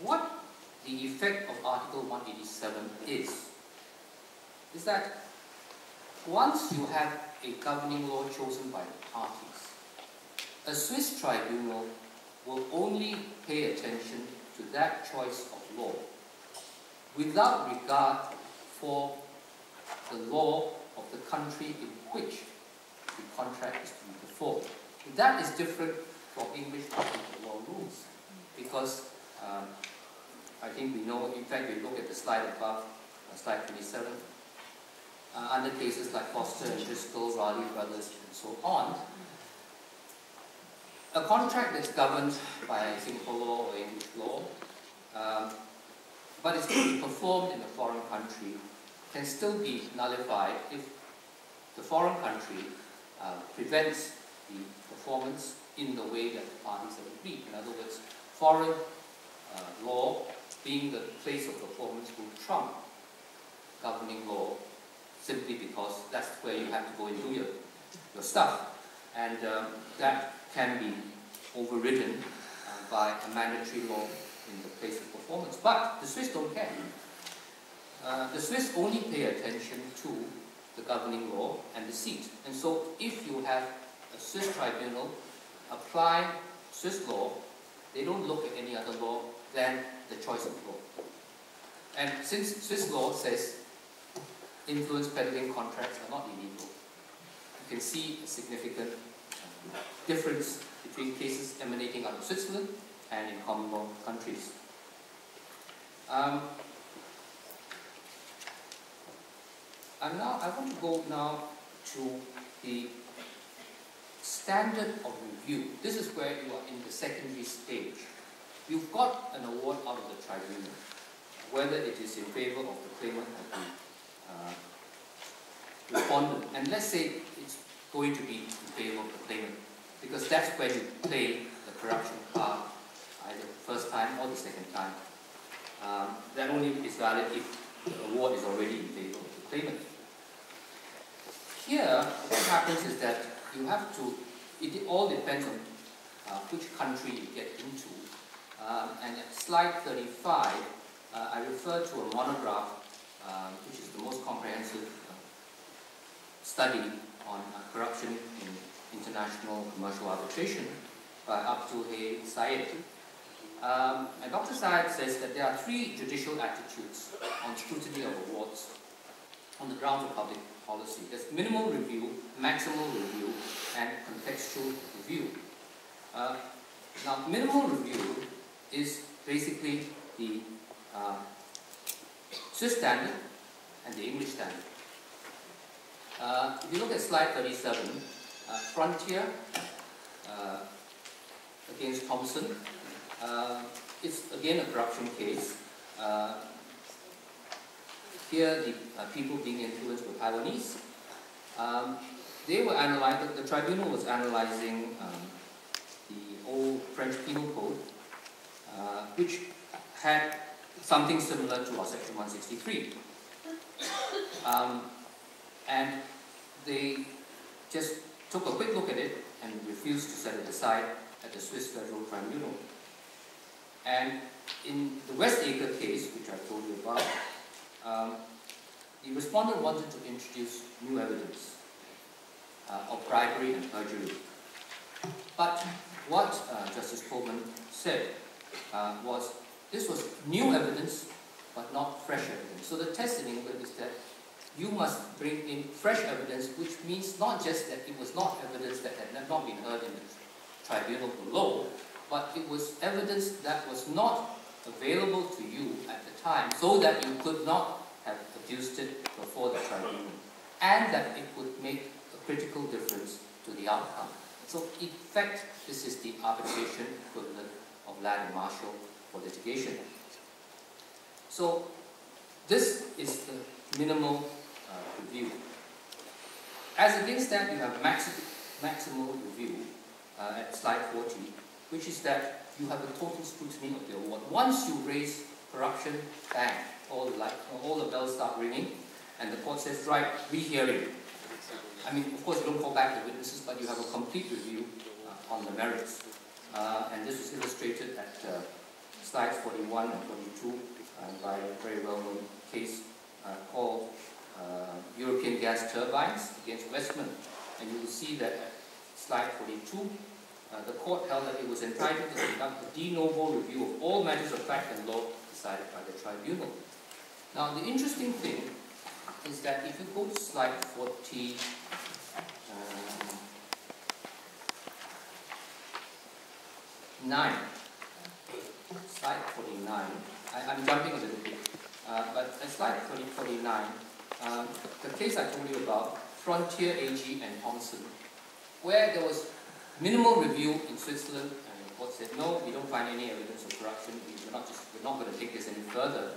what the effect of Article 187 is, is that once you have a governing law chosen by the parties, a Swiss tribunal will only pay attention to that choice of law without regard for the law of the country in which the contract is to be performed. That is different from English public law rules because um, I think we know, in fact, we look at the slide above, uh, slide 27, uh, under cases like Foster and Driscoll, Ralli Brothers, and so on, a contract that's governed by Singapore law or English law, um, but it's to be performed in a foreign country, can still be nullified if the foreign country uh, prevents the performance in the way that the parties have agreed. In other words, foreign uh, law being the place of performance will trump governing law simply because that's where you have to go and do your, your stuff. And um, that can be overridden uh, by a mandatory law in the place of performance. But the Swiss don't care. Uh, the Swiss only pay attention to the governing law and the seat. And so if you have a Swiss tribunal apply Swiss law, they don't look at any other law than the choice of law. And since Swiss law says influence peddling contracts are not illegal, you can see a significant difference between cases emanating out of Switzerland and in Commonwealth countries. Um, and now I want to go now to the standard of review. This is where you are in the secondary stage. You've got an award out of the tribunal, whether it is in favor of the claimant or the uh, respondent. And let's say it's going to be in favor of the claimant, because that's where you play the corruption card, either the first time or the second time. Um, that only is valid if the award is already in favor of the claimant. Here, what happens is that you have to, it all depends on uh, which country you get into. Um, and at slide 35, uh, I refer to a monograph, um, which is the most comprehensive uh, study on uh, corruption in international commercial arbitration by Abdulhay Sayed. Um, and Dr. Sayed says that there are three judicial attitudes on scrutiny of awards on the grounds of public policy. There's minimal review, maximal review, and contextual review. Uh, now, minimal review is basically the uh, Swiss standard and the English standard. Uh, if you look at slide 37, uh, Frontier uh, against Thomson, uh, it's again a corruption case. Here, the people being influenced were Taiwanese. Um, they were analyzing, the tribunal was analyzing um, the old French penal code, uh, which had something similar to our section 163. Um, and they just took a quick look at it and refused to set it aside at the Swiss Federal Tribunal. And in the Westacre case, which I told you about, um, the respondent wanted to introduce new evidence of bribery and perjury. But what uh, Justice Colman said uh, was this was new evidence, but not fresh evidence. So the test in England is that you must bring in fresh evidence, which means not just that it was not evidence that had not been heard in the tribunal below, but it was evidence that was not available to you at the time, so that you could not have produced it before the tribunal, and that it would make critical difference to the outcome. So in fact, this is the arbitration equivalent of Ladd and Marshall for litigation. So this is the minimal uh, review. As against that, you have maxi maximal review uh, at slide 40, which is that you have a total scrutiny of the award. Once you raise corruption, bang, all the, light, all the bells start ringing, and the court says, right, rehearing. I mean, of course, you don't call back the witnesses, but you have a complete review uh, on the merits. Uh, and this is illustrated at uh, slides 41 and 42 uh, by a very well-known case uh, called uh, European gas turbines against Westman. And you will see that at slide 42, uh, the court held that it was entitled to conduct a de novo review of all matters of fact and law decided by the tribunal. Now, the interesting thing is that if you go to slide 40, um, nine, slide 49, I, I'm jumping a little bit, uh, but slide 40, 49, um, the case I told you about, Frontier AG and Thomson, where there was minimal review in Switzerland, and the court said, no, we don't find any evidence of corruption, we're not, just, we're not going to take this any further.